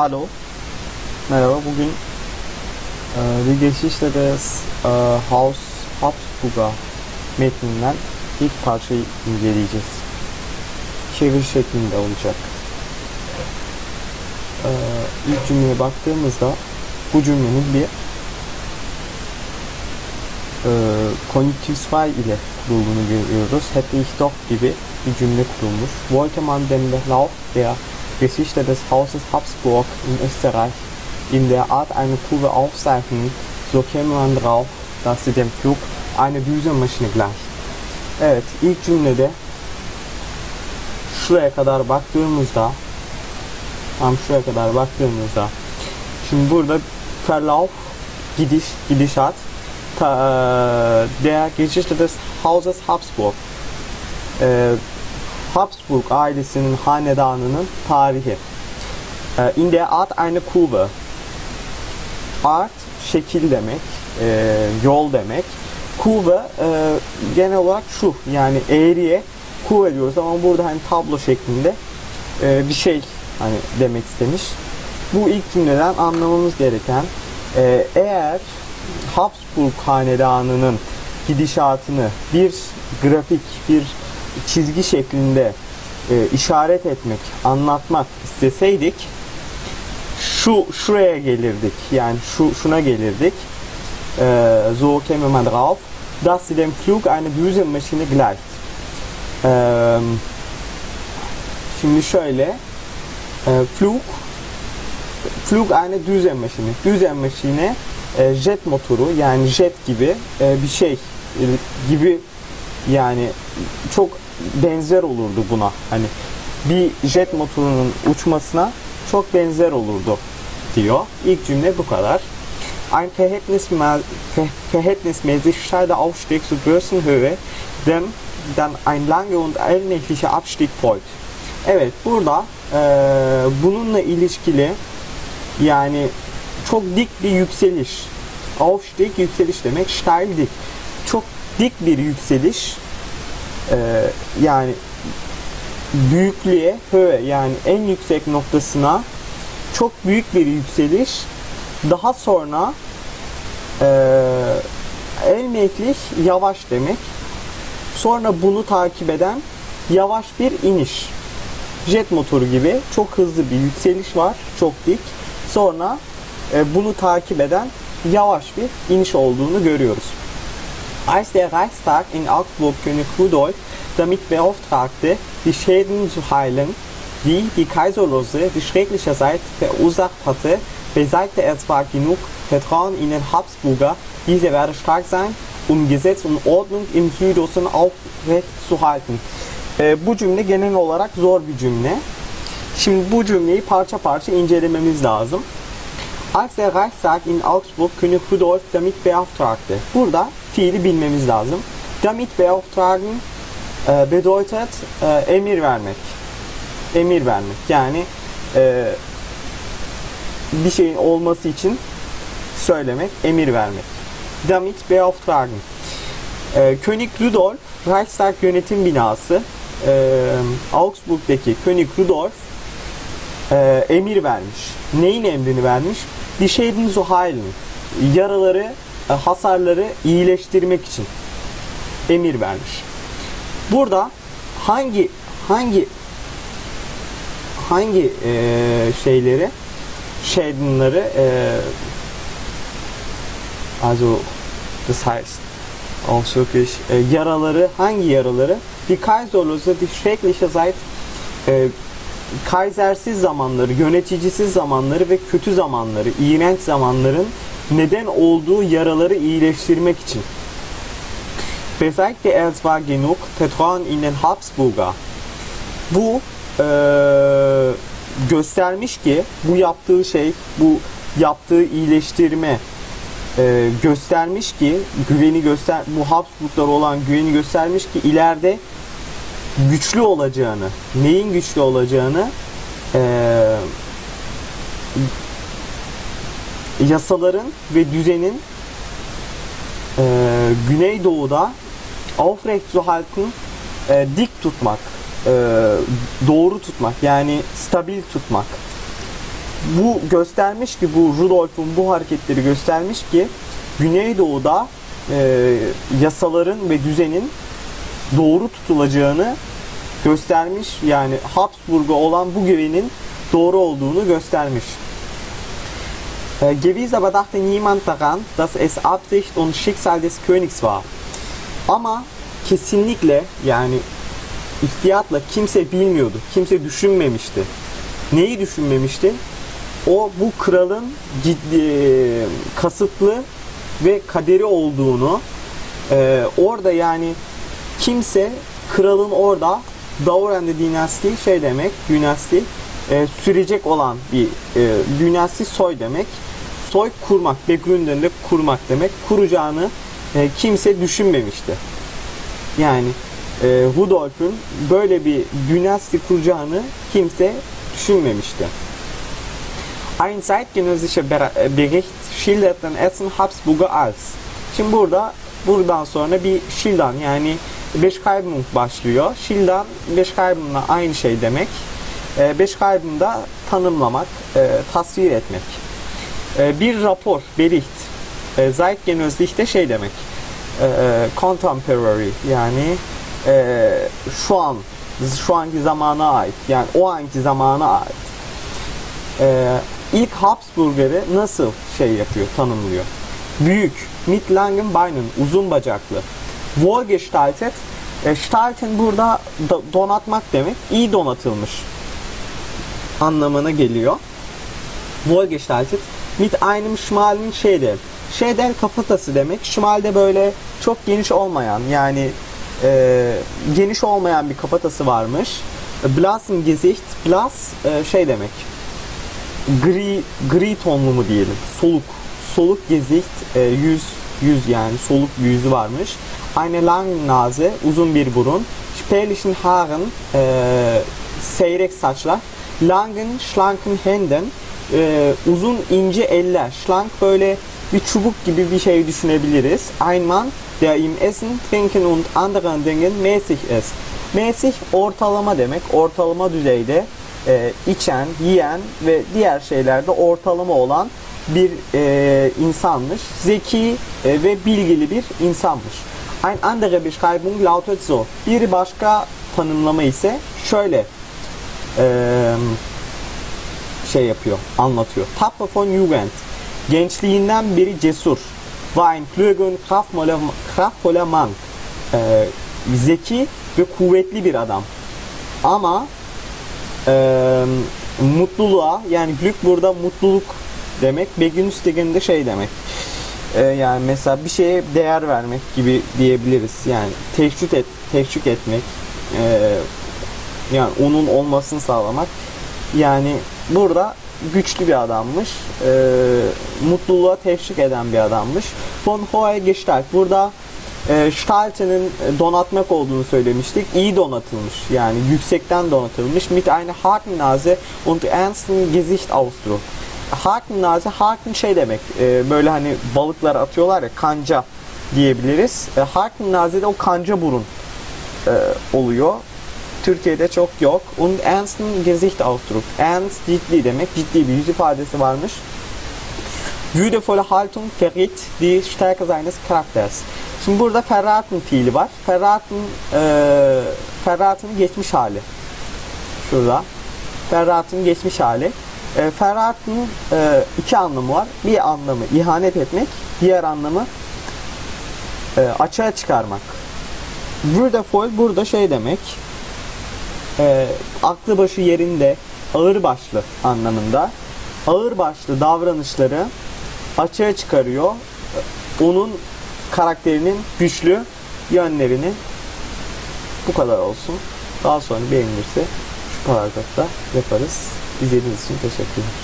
Hallo. Merhaba. Bugün e, die Geschichte des e, Haus Habsburger metninden ilk parçayı inceleyeceğiz. Çevir şeklinde olacak. E, ilk cümleye baktığımızda bu cümlenin bir e, Konjunktivsfall ile kurulduğunu görüyoruz. Hätte ich doch gibi bir cümle kurulmuş. Wollte man den Lauf der Geschichte des Hauses Habsburg in Österreich. In der Art eine Kurve aufzeichnen, so käme man drauf, dass sie dem Flug eine Düsenmaschine gleicht. Evet, ilk cümlede şuraya kadar baktığımızda tam şuraya kadar baktığımızda şimdi burada Verlauf gidiş, gidişat ta, der Geschichte des Hauses Habsburg. E, Habsburg ailesinin hanedanının tarihi. E, in der Art eine Kurve. Art şekil demek, e, yol demek. Kurve e, genel olarak şu yani eğriye kurve diyoruz ama burada hani tablo şeklinde e, bir şey hani demek istemiş. Bu ilk cümleden anlamamız gereken eğer Habsburg hanedanının gidişatını bir grafik, bir çizgi şeklinde e, işaret etmek, anlatmak isteseydik şu şuraya gelirdik. Yani şu şuna gelirdik. E, so käme man drauf, dass sie dem Flug eine Düsenmaschine gleicht. E, şimdi şöyle e, Flug Flug eine Düsenmaschine. Düzenmaschine e, jet motoru yani jet gibi e, bir şey e, gibi yani çok benzer olurdu buna. Hani bir jet motorunun uçmasına çok benzer olurdu diyor. İlk cümle bu kadar. Ein verhältnismäßig steiler Aufstieg zur Größenhöhe, dem dann ein langer und allnächtlicher Abstieg folgt. Evet burada e, bununla ilişkili yani çok dik bir yükseliş. Aufstieg yükseliş demek. Steil dik. Çok dik bir yükseliş e, yani büyüklüğe höhe yani en yüksek noktasına çok büyük bir yükseliş. Daha sonra e, elmeklik yavaş demek. Sonra bunu takip eden yavaş bir iniş. Jet motoru gibi çok hızlı bir yükseliş var çok dik. Sonra e, bunu takip eden yavaş bir iniş olduğunu görüyoruz. Als der Reichstag in Augsburg König Rudolf damit beauftragte, die Schäden zu heilen, die die Kaiserlose die schrecklicherseits verursacht hatte, bezeigte er zwar genug Vertrauen in den Habsburger, diese werde stark sein, um Gesetz und Ordnung im Südosten aufrecht zu halten. E, bu cümle genel olarak zor bir cümle. Şimdi bu cümleyi parça parça incelememiz lazım. Als der Reichstag in Augsburg König Rudolf damit beauftragte. Burada fiili bilmemiz lazım. Damit beauftragen e, bedeutet e, emir vermek. Emir vermek. Yani e, bir şeyin olması için söylemek, emir vermek. Damit beauftragen. König Rudolf Reichstag yönetim binası e, Augsburg'daki König Rudolf e, emir vermiş. Neyin emrini vermiş? Die Schäden zu heilen. Yaraları, hasarları iyileştirmek için emir vermiş. Burada hangi hangi hangi e, şeyleri Schädenları e, also das heißt auch e, yaraları hangi yaraları die Kaiserlose die schreckliche Zeit e, kaisersiz zamanları, yöneticisiz zamanları ve kötü zamanları, iğrenç zamanların neden olduğu yaraları iyileştirmek için. Bezeigte er zwar genug Vertrauen in den Habsburger. Bu e, göstermiş ki bu yaptığı şey, bu yaptığı iyileştirme e, göstermiş ki güveni göster bu Habsburglar olan güveni göstermiş ki ileride güçlü olacağını, neyin güçlü olacağını e, yasaların ve düzenin e, Güneydoğu'da aufrecht zu halten e, dik tutmak, e, doğru tutmak yani stabil tutmak bu göstermiş ki bu Rudolf'un bu hareketleri göstermiş ki Güneydoğu'da e, yasaların ve düzenin doğru tutulacağını göstermiş. Yani Habsburg'a olan bu güvenin doğru olduğunu göstermiş. Äh, Gewiss aber dachte niemand daran, dass es Absicht und Schicksal des Königs war. Ama kesinlikle yani ihtiyatla kimse bilmiyordu. Kimse düşünmemişti. Neyi düşünmemişti? O bu kralın ciddi, kasıtlı ve kaderi olduğunu e, orada yani kimse kralın orada Dauren'de dinasti şey demek dinasti e, sürecek olan bir e, dinasti soy demek soy kurmak begründen de kurmak demek kuracağını e, kimse düşünmemişti yani e, Rudolf'un böyle bir dinasti kuracağını kimse düşünmemişti. Ein zeitgenössischer Bericht schildert den ersten Habsburger als. Şimdi burada buradan sonra bir Schildern yani Beşkaybung başlıyor. Schildern Beşkaybung'la aynı şey demek. E, Beşkaybung da tanımlamak, e, tasvir etmek. E, bir rapor, bericht. E, Zeitgenösslich de şey demek. E, contemporary yani e, şu an şu anki zamana ait yani o anki zamana ait e, ilk Habsburger'i nasıl şey yapıyor tanımlıyor büyük mit langen Beinen uzun bacaklı wohlgestaltet e, Stalten burada da, donatmak demek iyi donatılmış anlamına geliyor wohlgestaltet mit einem schmalen Schädel Schädel kafatası demek schmal böyle çok geniş olmayan yani e, geniş olmayan bir kafatası varmış. Blasen Gesicht, Blas e, şey demek. Gri gri tonlu mu diyelim. Soluk. Soluk Gesicht, e, yüz yüz yani soluk bir yüzü varmış. Eine lange Nase, uzun bir burun. Spärlichen Haaren, e, seyrek saçlar. Langen, schlanken Händen, e, uzun ince eller. Schlank böyle bir çubuk gibi bir şey düşünebiliriz. Ein Mann, der im Essen, Trinken und anderen Dingen mäßig ist. Mäßig ortalama demek. Ortalama düzeyde e, içen, yiyen ve diğer şeylerde ortalama olan bir e, insanmış. Zeki e, ve bilgili bir insanmış. Ein andere Beschreibung lautet so. Bir başka tanımlama ise şöyle e, şey yapıyor, anlatıyor. Tapfer von Jugend. Gençliğinden beri cesur. War ein kluger und kraftvoller, Mann. Ee, zeki ve kuvvetli bir adam. Ama e, mutluluğa yani glück burada mutluluk demek. Begünüstegin de şey demek. E, yani mesela bir şeye değer vermek gibi diyebiliriz. Yani teşvik et, teşvik etmek. E, yani onun olmasını sağlamak. Yani burada güçlü bir adammış. E, mutluluğa teşvik eden bir adammış. Von Hohe Gestalt. Burada e, Stalten'in donatmak olduğunu söylemiştik. İyi donatılmış. Yani yüksekten donatılmış. Mit eine Hakennase und ernsten Gesichtsausdruck. Hakennase, Haken şey demek. E, böyle hani balıklar atıyorlar ya kanca diyebiliriz. E, Hakennase de o kanca burun e, oluyor. Türkiye'de çok yok. Und ernsten Gesichtsausdruck. Ernst ciddi demek. Ciddi bir yüz ifadesi varmış. Würdevolle Haltung verriet die Stärke seines Charakters. Şimdi burada Ferraten fiili var. Ferraten e, Ferraten geçmiş hali. Şurada. Ferraten geçmiş hali. E, Ferraten e, iki anlamı var. Bir anlamı ihanet etmek, diğer anlamı e, açığa çıkarmak. Würdevoll burada şey demek. E, aklı başı yerinde, ağır başlı anlamında. Ağır başlı davranışları açığa çıkarıyor. Onun karakterinin güçlü yönlerini bu kadar olsun. Daha sonra beğenilirse şu paragrafta yaparız. İzlediğiniz için teşekkürler.